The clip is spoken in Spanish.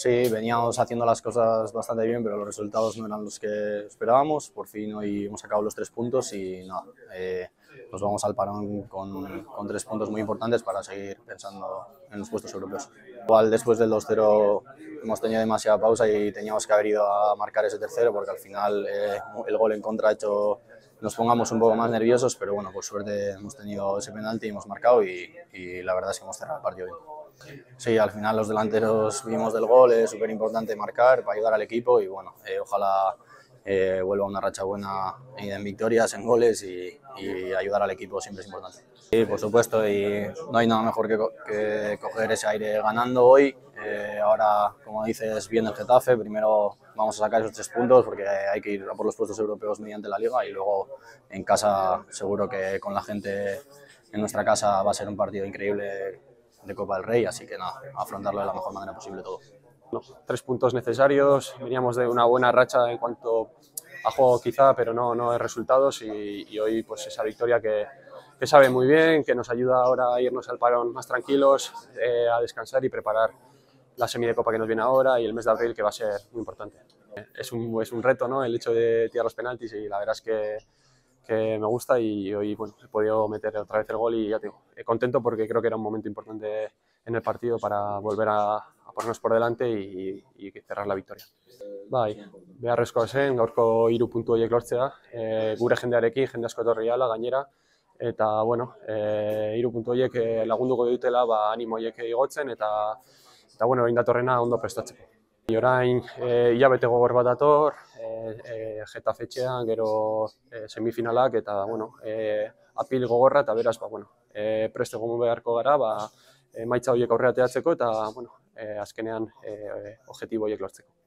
Sí, veníamos haciendo las cosas bastante bien, pero los resultados no eran los que esperábamos. Por fin hoy hemos sacado los tres puntos y nada, eh, nos vamos al parón con, con, tres puntos muy importantes para seguir pensando en los puestos europeos. Igual después del 2-0 hemos tenido demasiada pausa y teníamos que haber ido a marcar ese tercero porque al final eh, el gol en contra ha hecho nos pongamos un poco más nerviosos, pero bueno, por suerte hemos tenido ese penalti hemos marcado y, y la verdad es que hemos cerrado el partido bien. Sí, al final los delanteros vimos del gol, es súper importante marcar para ayudar al equipo y bueno, eh, ojalá eh, vuelva una racha buena en victorias, en goles y, ayudar al equipo siempre es importante. Sí, por supuesto, y no hay nada mejor que, coger ese aire ganando hoy. Eh, ahora, como dices, bien el Getafe, primero vamos a sacar esos tres puntos porque hay que ir a por los puestos europeos mediante la liga y luego en casa seguro que con la gente en nuestra casa va a ser un partido increíble de Copa del Rey, así que nada, afrontarlo de la mejor manera posible todo. Tres puntos necesarios, veníamos de una buena racha en cuanto a juego quizá, pero no, no de resultados y, y hoy pues esa victoria que, que, sabe muy bien, que nos ayuda ahora a irnos al parón más tranquilos, eh, a descansar y preparar la semi de Copa que nos viene ahora y el mes de abril que va a ser muy importante. Es un, es un reto ¿no? el hecho de tirar los penaltis y la verdad es que, que me gusta y hoy bueno, he podido meter otra vez el gol y ya te digo, contento porque creo que era un momento importante en el partido para volver a, a ponernos por delante y, y cerrar la victoria. Bai, beharrezkoa zen, gaurko hiru puntu horiek lortzea, e, gure jendearekin, jende asko etorriala gainera, eta bueno, e, hiru puntu horiek lagunduko dutela ba, animo horiek igotzen eta eta bueno, egin datorrena ondo prestatzeko. Orain e, hilabete gogor bat dator, e, e, Getafetxean, gero e, semifinalak eta bueno, e, apil gogorra eta beraz ba, bueno, e, preste gomu beharko gara, ba, emaitza horiek aurre ateatzeko eta bueno, e, azkenean e, objetibo horiek lortzeko.